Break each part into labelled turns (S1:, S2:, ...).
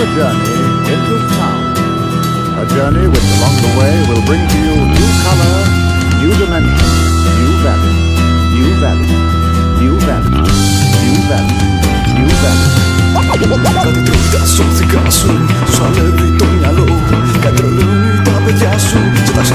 S1: a journey into sound. A journey which along the way will bring to you new color, new dimension, new value, new value, new value, new value, new value.
S2: Κάτι τρώει τα σώθηκα σου Σου ανέβει το μυαλό Κάτι τρελαίνει τα παιδιά σου Σε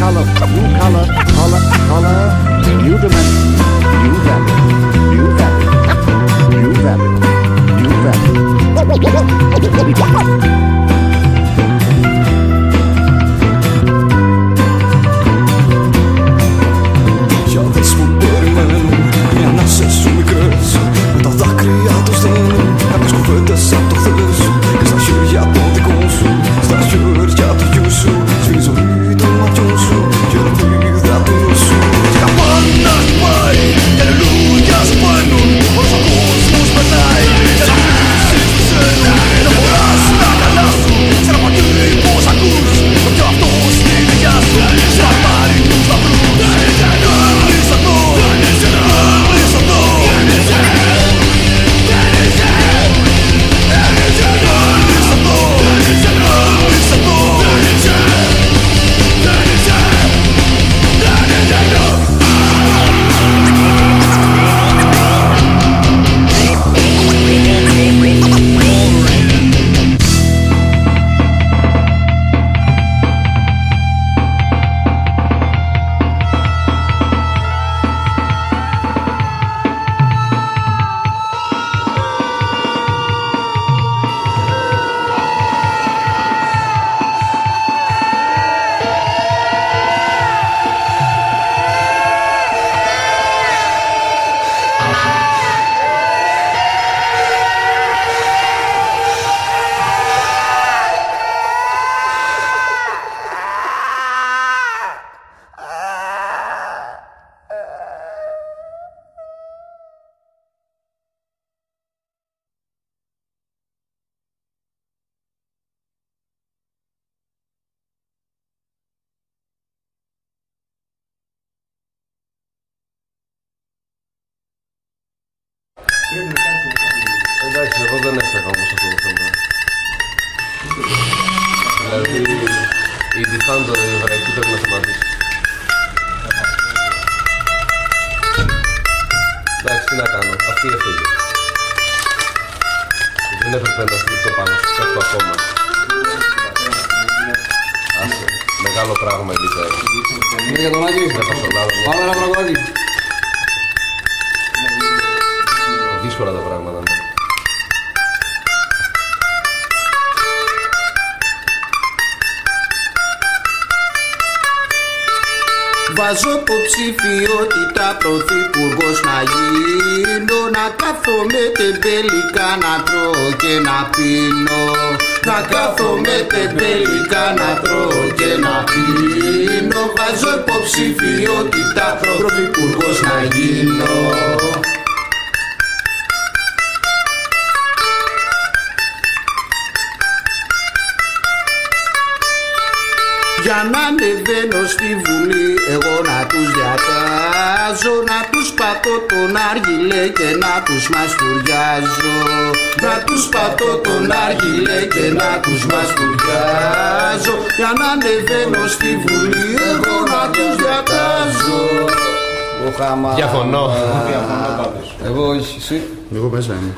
S1: color, new color, color, color, new dimension, new value, new value, new value, new value.
S3: Εντάξει, εγώ δεν έφταγα όμως αυτό το θέμα. δηλαδή, η Defender η εβραϊκή πρέπει να σταματήσει. Εντάξει, τι να κάνω, αυτή έφυγε. Δεν έπρεπε να στηριχτώ πάνω σου, σε αυτό ακόμα. Άσε, μεγάλο πράγμα η Λίζα έχει.
S4: Είναι για τον Άκη.
S3: Δεν φασολάζω.
S4: Πάμε ένα πραγματάκι.
S5: Βάζω υποψηφιότητα πρωθυπουργός να γίνω. Να κάθομαι τεμπέλικα να τρώω και να πίνω. Να κάθομαι τεμπέλικα να τρώω και να πίνω. Βάζω υποψηφιότητα πρωθυπουργός να γίνω Για Για να ανεβαίνω στη Βουλή εγώ να τους διατάζω Να τους πατώ τον άργυλε και να τους μαστουριάζω Να τους πατώ τον άργυλε και να τους μαστουριάζω Για να ανεβαίνω στη Βουλή εγώ να τους διατάζω
S4: Ο χάμα.
S3: Διαφωνώ.
S4: Εγώ όχι, εσύ.
S5: Εγώ μέσα είμαι